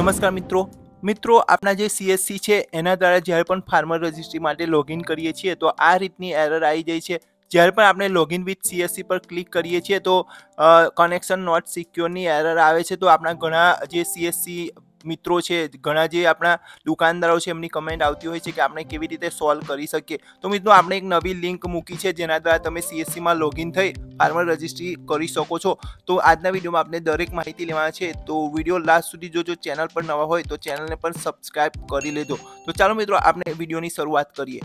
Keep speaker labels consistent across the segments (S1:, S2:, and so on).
S1: નમસ્કાર મિત્રો. મિત્રો આપણા જે સીએસસી છે, એના દ્વારા જ્યારે પણ ફાર્મર રજિસ્ટ્રી માટે લોગિન કરીએ છીએ, તો આ રીતની એરર આવી જાય છે. જ્યારે પણ આપણે લોગિન વિથ સીએસસી પર ક્લિક કરીએ છીએ, તો કનેક્શન નોટ સિક્યોરની એરર આવે છે. તો આપણા ઘણા જે સીએસસી મિત્રો છે, ઘણા જે આપણા દુકાનદારો છે, એમની કમેન્ટ આવતી હોય છે કે આપણે કેવી રીતે સોલ્વ કરી શકીએ. તો મિત્રો, આપણે એક નવી લિંક મૂકી છે, જેના દ્વારા તમે સીએસસીમાં લોગિન થઈ ફાર્મર રજિસ્ટ્રી કરી શકો છો. તો આજના વિડીયોમાં આપણે દરેક માહિતી લેવાના છે. તો વીડિયો લાસ્ટ સુધી જોજો. ચેનલ પર નવા હોય તો ચેનલને પણ સબસ્ક્રાઈબ કરી લેજો. તો ચાલો મિત્રો, આપણે વિડીયોની શરૂઆત કરીએ.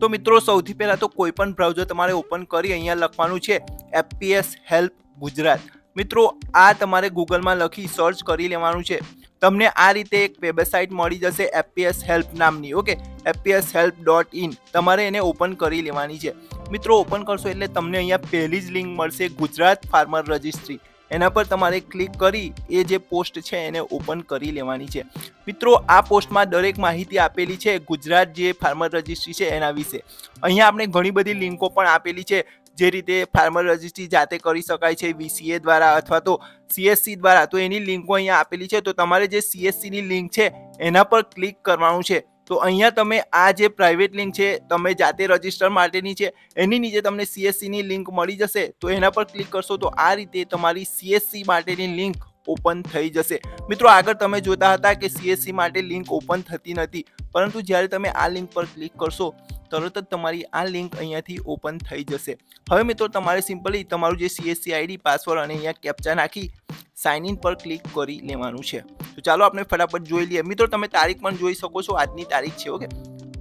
S1: તો મિત્રો, સૌથી પહેલાં તો કોઈ પણ બ્રાઉઝર તમારે ઓપન કરી અહીંયા લખવાનું છે એફપીએસ હેલ્પ ગુજરાત મિત્રો, આ તમારે ગૂગલમાં લખી સર્ચ કરી લેવાનું છે. તમને આ રીતે એક વેબસાઇટ મળી જશે એફપીએસ હેલ્પ નામની okay FPS help dot in તમારે એને ઓપન કરી લેવાની છે. મિત્રો ઓપન કરશો એટલે તમને અહીંયા પહેલી જ લિંક મળશે ગુજરાત ફાર્મર રજિસ્ટ્રી એના પર તમારે ક્લિક કરી એ જે પોસ્ટ છે એને ઓપન કરી લેવાની છે. મિત્રો, આ પોસ્ટમાં દરેક માહિતી આપેલી છે. ગુજરાત જે ફાર્મર રજિસ્ટ્રી છે એના વિશે. અહીંયા આપણે ઘણી બધી લિંકો પણ આપેલી છે, જે રીતે ફાર્મર રજિસ્ટ્રી જાતે કરી શકાય છે વીસીએ દ્વારા અથવા તો સીએસસી દ્વારા. તો એની લિંકો અહીંયા આપેલી છે. તો તમારે જે સીએસસીની લિંક છે, એના પર ક્લિક કરવાનું છે. તો અહીંયા તમે આ જે પ્રાઇવેટ લિંક છે, તમે જાતે રજિસ્ટર માટેની છે, એની નીચે તમને સીએસસીની લિંક મળી જશે. તો એના પર ક્લિક કરશો તો આ રીતે તમારી સીએસસી માટેની લિંક ઓપન થઈ જશે. મિત્રો, આગળ તમે જોતા હતા કે સીએસસી માટે લિંક ઓપન થતી નથી. પરંતુ જ્યારે તમે આ લિંક પર ક્લિક કરશો તરત જ તમારી આ લિંક અહીંયાથી ઓપન થઈ જશે. હવે મિત્રો, તમારે સિમ્પલી તમારું જે સીએસસી આઈડી પાસવર્ડ અને અહીંયા કેપ્ચા નાખી સાઇન ઇન પર ક્લિક કરી લેવાનું છે. તો ચાલો આપણે ફટાફટ જોઈ લઈએ. મિત્રો, તમે તારીખ પણ જોઈ શકો છો, આજની તારીખ છે ઓકે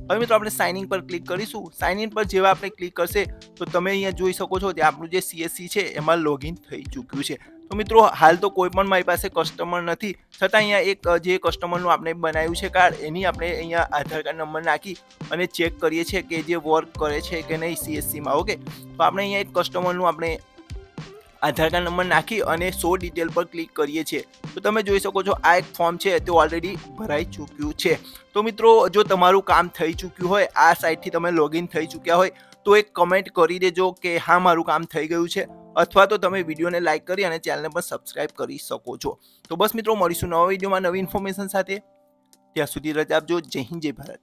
S1: હવે મિત્રો, આપણે સાઇન ઇન પર ક્લિક કરીશું. સાઇન ઇન પર જેવા આપણે ક્લિક કરશે, તો તમે અહીંયા જોઈ શકો છો કે આપણું જે સીએસસી છે, એમાં લોગિન થઈ ચૂક્યું છે. તો મિત્રો, હાલ તો કોઈ પણ મારી પાસે કસ્ટમર નથી. છતાં અહીંયા એક જે કસ્ટમરનું આપણે બનાવ્યું છે કાર્ડ એની આપણે અહીંયા આધાર કાર્ડ નંબર નાખી અને ચેક કરીએ છીએ કે જે વર્ક કરે છે કે નહીં સીએસસીમાં ઓકે તો આપણે અહીંયા એક કસ્ટમરનું આપણે આધાર કાર્ડ નંબર નાખી અને સો ડિટેલ પર ક્લિક કરીએ છીએ. તો તમે જોઈ શકો છો, આ એક ફોર્મ છે, તે ઓલરેડી ભરાઈ ચૂક્યું છે. તો મિત્રો, જો તમારું કામ થઈ ચૂક્યું હોય, આ સાઇટથી તમે લોગિન થઈ ચૂક્યા હોય, તો એક કમેન્ટ કરી દેજો કે હા, મારું કામ થઈ ગયું છે. અથવા તો તમે વિડીયોને લાઇક કરી અને ચેનલને પણ સબસ્ક્રાઇબ કરી શકો છો. તો બસ મિત્રો, મળીશું નવા વિડીયોમાં નવી ઇન્ફોર્મેશન સાથે. ત્યાં સુધી રજા આપજો. જય હિન્દ, જય ભારત.